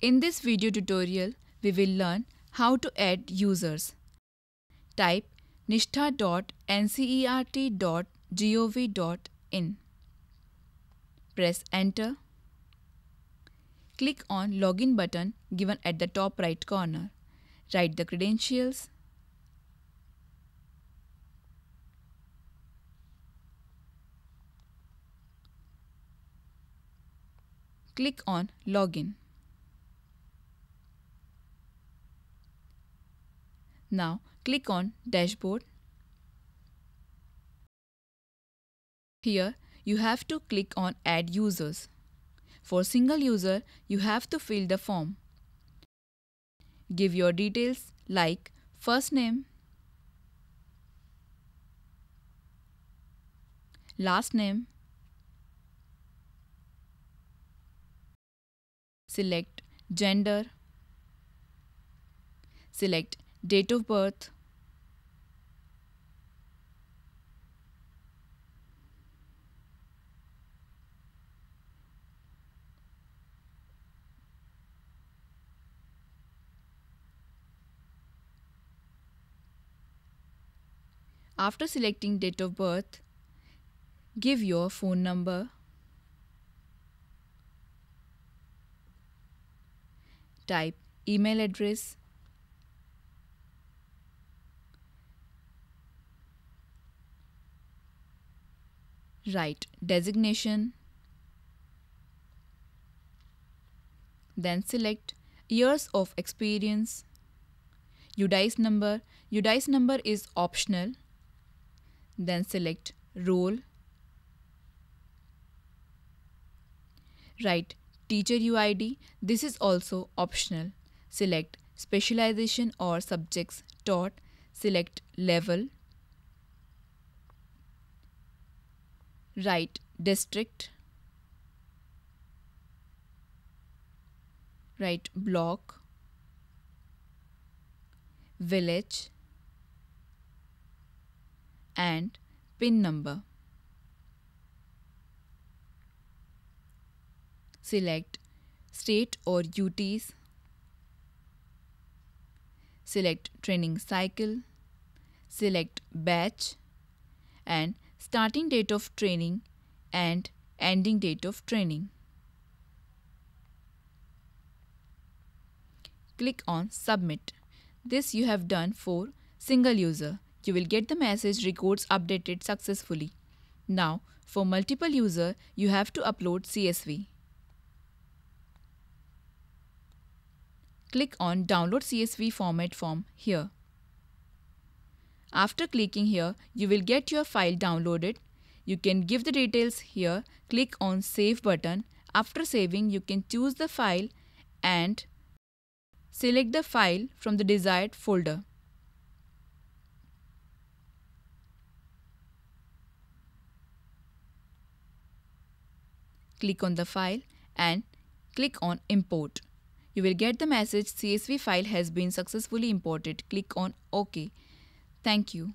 In this video tutorial, we will learn how to add users. Type nishtha.ncert.gov.in. Press enter. Click on login button given at the top right corner. Write the credentials. Click on login. Now click on dashboard. Here you have to click on add users. For single user you have to fill the form. Give your details like first name, last name, select gender, select date of birth, After selecting date of birth, give your phone number, type email address, write designation, then select years of experience, UDISE number. UDISE number is optional. Then select role. Write teacher UID. This is also optional. Select specialization or subjects taught. Select level. Write district. Write block. Village and PIN number. Select state or UTs. Select training cycle. Select batch and starting date of training and ending date of training. Click on submit. This you have done for single user you will get the message records updated successfully. Now, for multiple user, you have to upload CSV. Click on Download CSV format form here. After clicking here, you will get your file downloaded. You can give the details here. Click on Save button. After saving, you can choose the file and select the file from the desired folder. click on the file and click on import. You will get the message CSV file has been successfully imported. Click on OK. Thank you.